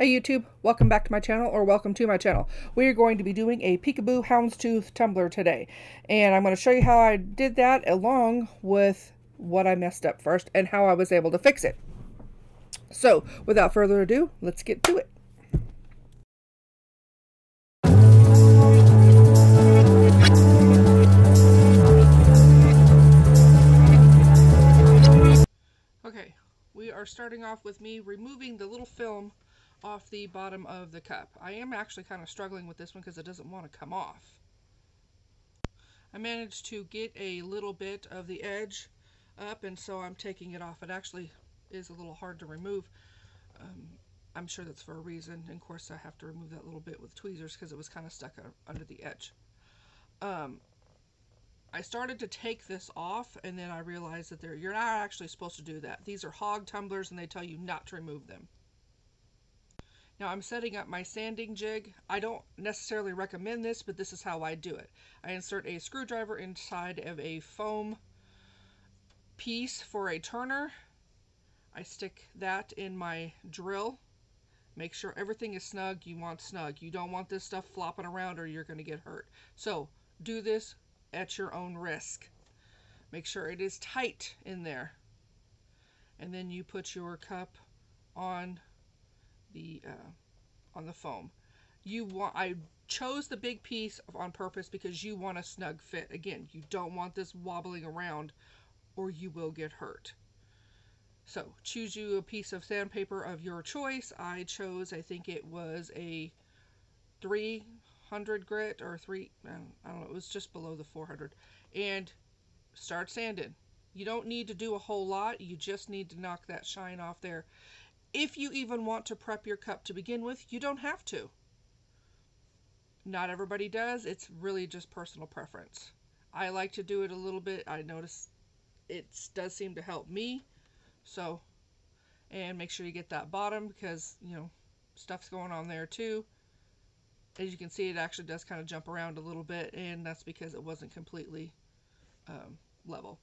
Hey YouTube, welcome back to my channel or welcome to my channel. We are going to be doing a Peekaboo Houndstooth tumbler today. And I'm going to show you how I did that along with what I messed up first and how I was able to fix it. So without further ado, let's get to it. Okay, we are starting off with me removing the little film off the bottom of the cup. I am actually kind of struggling with this one because it doesn't want to come off. I managed to get a little bit of the edge up and so I'm taking it off. It actually is a little hard to remove. Um, I'm sure that's for a reason. And of course I have to remove that little bit with tweezers because it was kind of stuck under the edge. Um, I started to take this off and then I realized that you're not actually supposed to do that. These are Hogg tumblers and they tell you not to remove them. Now I'm setting up my sanding jig. I don't necessarily recommend this, but this is how I do it. I insert a screwdriver inside of a foam piece for a turner. I stick that in my drill. Make sure everything is snug. You want snug. You don't want this stuff flopping around or you're going to get hurt. So do this at your own risk. Make sure it is tight in there. And then you put your cup on the uh, on the foam. You want I chose the big piece on purpose because you want a snug fit. Again, you don't want this wobbling around or you will get hurt. So choose you a piece of sandpaper of your choice. I chose, I think it was a 300 grit or three, I don't know, it was just below the 400. And start sanding. You don't need to do a whole lot. You just need to knock that shine off there. If you even want to prep your cup to begin with, you don't have to. Not everybody does. It's really just personal preference. I like to do it a little bit. I notice it does seem to help me. So, and make sure you get that bottom because, you know, stuff's going on there too. As you can see, it actually does kind of jump around a little bit, and that's because it wasn't completely um, level.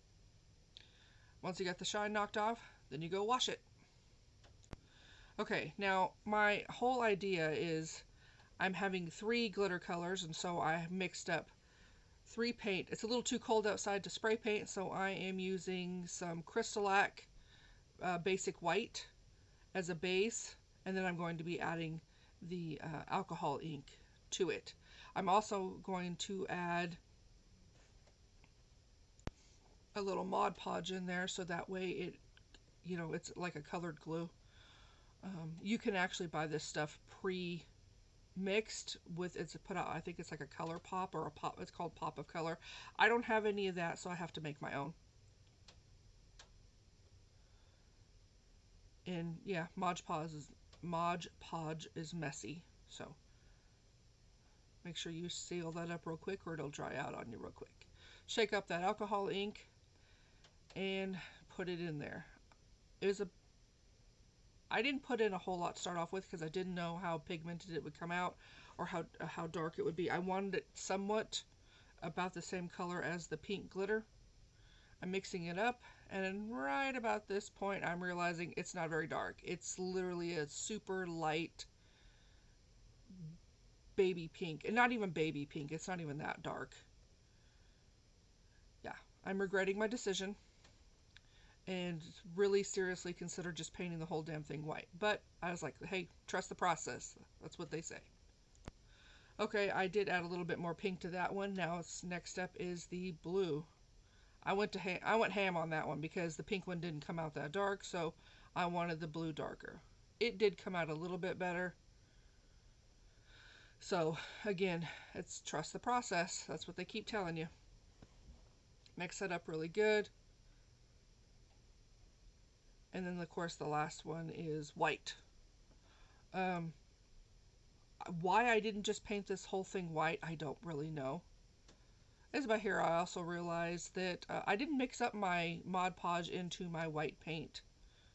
Once you got the shine knocked off, then you go wash it. Okay, now my whole idea is I'm having three glitter colors and so I mixed up three paint. It's a little too cold outside to spray paint so I am using some Crystalac uh, Basic White as a base and then I'm going to be adding the uh, alcohol ink to it. I'm also going to add a little Mod Podge in there so that way it, you know, it's like a colored glue. Um, you can actually buy this stuff pre-mixed with it's put out. I think it's like a color pop or a pop. It's called pop of color. I don't have any of that, so I have to make my own. And yeah, Mod Podge is Mod Podge is messy, so make sure you seal that up real quick or it'll dry out on you real quick. Shake up that alcohol ink and put it in there. It was a I didn't put in a whole lot to start off with because I didn't know how pigmented it would come out or how, uh, how dark it would be. I wanted it somewhat about the same color as the pink glitter. I'm mixing it up and right about this point I'm realizing it's not very dark. It's literally a super light baby pink and not even baby pink. It's not even that dark. Yeah, I'm regretting my decision and really seriously consider just painting the whole damn thing white. But I was like, hey, trust the process. That's what they say. Okay, I did add a little bit more pink to that one. Now it's next up is the blue. I went to ha I went ham on that one because the pink one didn't come out that dark, so I wanted the blue darker. It did come out a little bit better. So again, it's trust the process. That's what they keep telling you. Mix it up really good. And then, of course, the last one is white. Um, why I didn't just paint this whole thing white, I don't really know. As about here, I also realized that uh, I didn't mix up my Mod Podge into my white paint.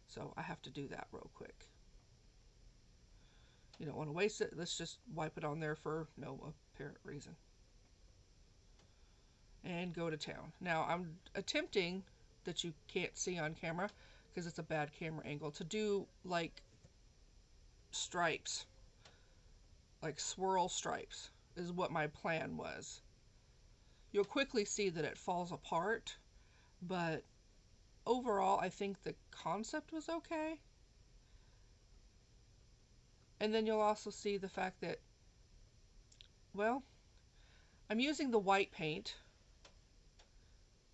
So I have to do that real quick. You don't want to waste it. Let's just wipe it on there for no apparent reason. And go to town. Now, I'm attempting, that you can't see on camera, because it's a bad camera angle, to do like stripes, like swirl stripes, is what my plan was. You'll quickly see that it falls apart, but overall, I think the concept was okay. And then you'll also see the fact that, well, I'm using the white paint,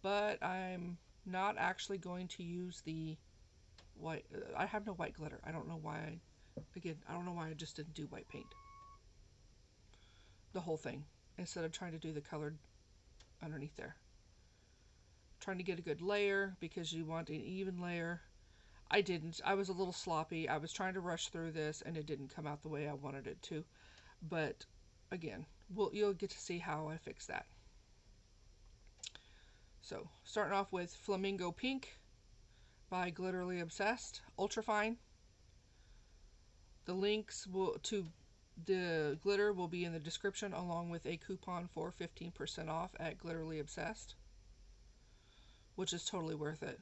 but I'm not actually going to use the white. I have no white glitter. I don't know why. I, again, I don't know why I just didn't do white paint. The whole thing instead of trying to do the colored underneath there. Trying to get a good layer because you want an even layer. I didn't. I was a little sloppy. I was trying to rush through this and it didn't come out the way I wanted it to. But again, we'll, you'll get to see how I fix that. So starting off with Flamingo Pink by Glitterly Obsessed, Ultra Fine. The links will to the glitter will be in the description along with a coupon for 15% off at Glitterly Obsessed, which is totally worth it.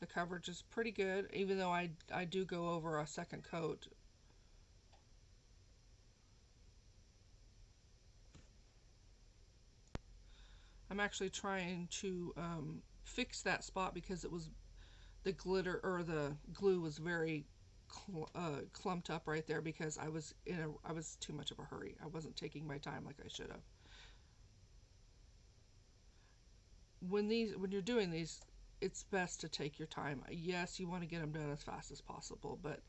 The coverage is pretty good, even though I, I do go over a second coat. I'm actually trying to um, fix that spot because it was the glitter or the glue was very cl uh, clumped up right there because I was in a I was too much of a hurry. I wasn't taking my time like I should have. When these when you're doing these, it's best to take your time. Yes, you want to get them done as fast as possible, but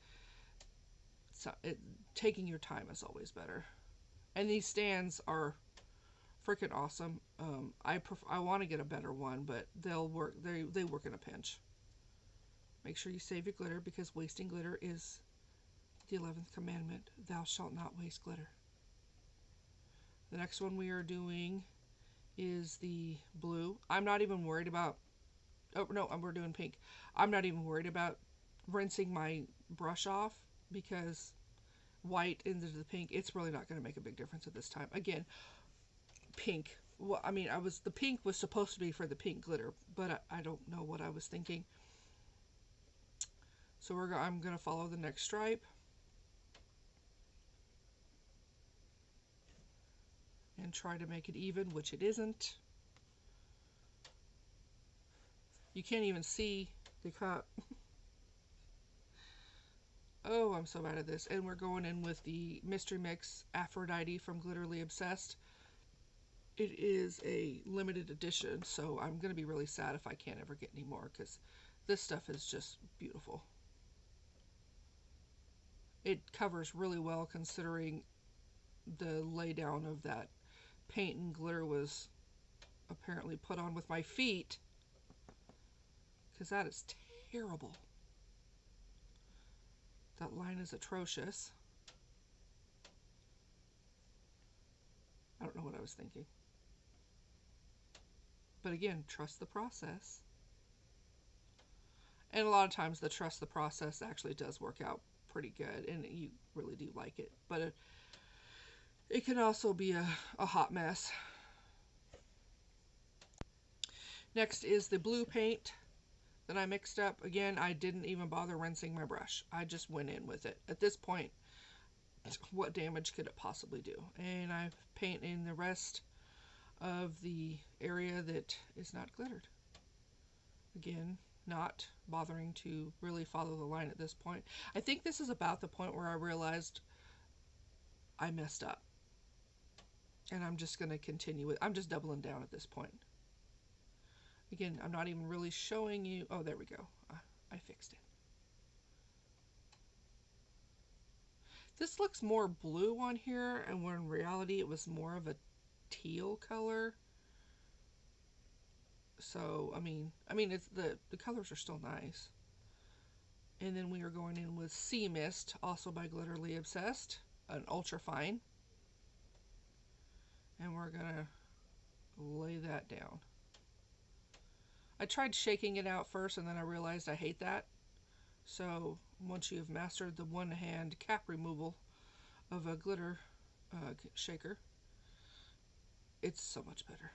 so it, taking your time is always better. And these stands are freaking awesome. Um, I I want to get a better one, but they'll work. They they work in a pinch. Make sure you save your glitter because wasting glitter is the 11th commandment. Thou shalt not waste glitter. The next one we are doing is the blue. I'm not even worried about, oh no, we're doing pink. I'm not even worried about rinsing my brush off because white into the pink, it's really not going to make a big difference at this time. Again, pink. Well, I mean, I was the pink was supposed to be for the pink glitter, but I, I don't know what I was thinking. So we're I'm going to follow the next stripe. And try to make it even, which it isn't. You can't even see the cup. oh, I'm so bad at this. And we're going in with the Mystery Mix Aphrodite from Glitterly Obsessed. It is a limited edition, so I'm going to be really sad if I can't ever get any more because this stuff is just beautiful it covers really well considering the laydown of that paint and glitter was apparently put on with my feet because that is terrible. That line is atrocious. I don't know what I was thinking. But again, trust the process. And a lot of times the trust the process actually does work out pretty good and you really do like it. But it, it can also be a, a hot mess. Next is the blue paint that I mixed up. Again, I didn't even bother rinsing my brush. I just went in with it. At this point, what damage could it possibly do? And I paint in the rest of the area that is not glittered. Again, not bothering to really follow the line at this point. I think this is about the point where I realized I messed up. And I'm just going to continue with, I'm just doubling down at this point. Again, I'm not even really showing you, oh, there we go. I, I fixed it. This looks more blue on here, and when in reality it was more of a teal color. So, I mean, I mean, it's the, the colors are still nice. And then we are going in with Sea Mist, also by Glitterly Obsessed, an ultra fine. And we're going to lay that down. I tried shaking it out first and then I realized I hate that. So once you've mastered the one hand cap removal of a glitter uh, shaker, it's so much better.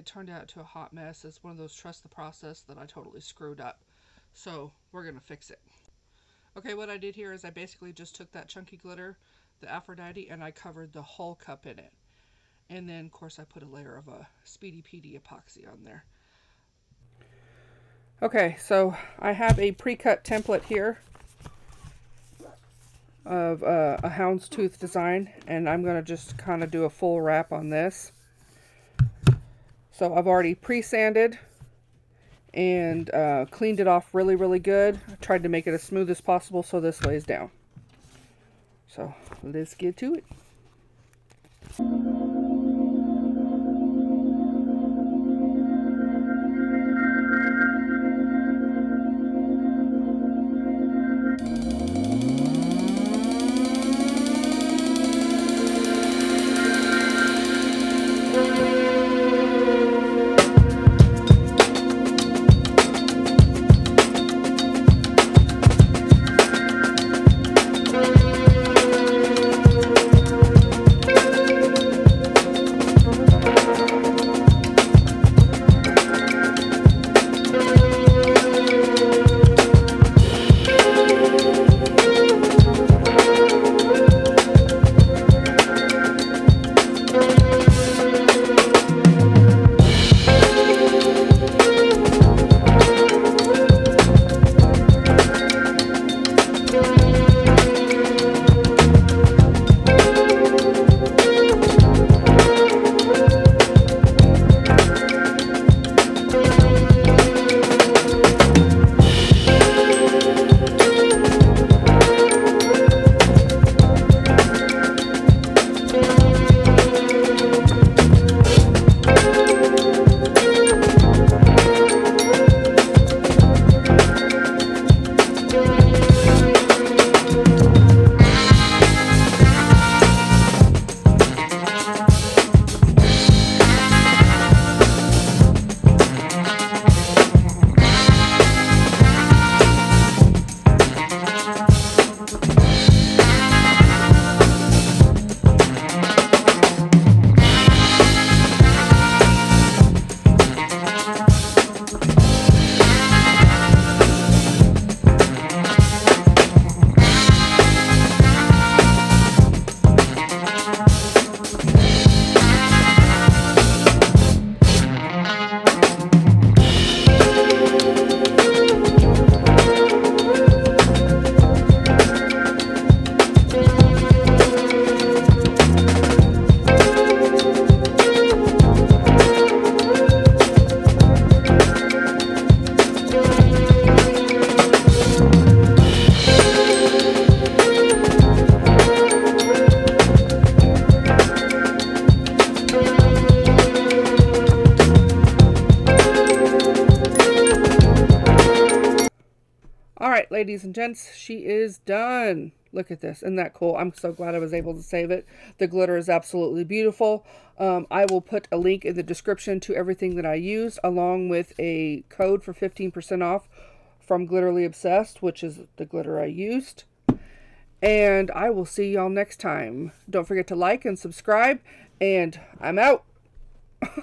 It, turned out to a hot mess. It's one of those trust the process that I totally screwed up. So we're going to fix it. Okay, what I did here is I basically just took that chunky glitter, the Aphrodite, and I covered the whole cup in it. And then, of course, I put a layer of a Speedy PD epoxy on there. Okay, so I have a pre-cut template here of uh, a houndstooth design, and I'm going to just kind of do a full wrap on this. So I've already pre-sanded and uh, cleaned it off really, really good. I tried to make it as smooth as possible so this lays down. So let's get to it. Ladies and gents, she is done. Look at this. Isn't that cool? I'm so glad I was able to save it. The glitter is absolutely beautiful. Um, I will put a link in the description to everything that I used, along with a code for 15% off from Glitterly Obsessed, which is the glitter I used. And I will see y'all next time. Don't forget to like and subscribe, and I'm out.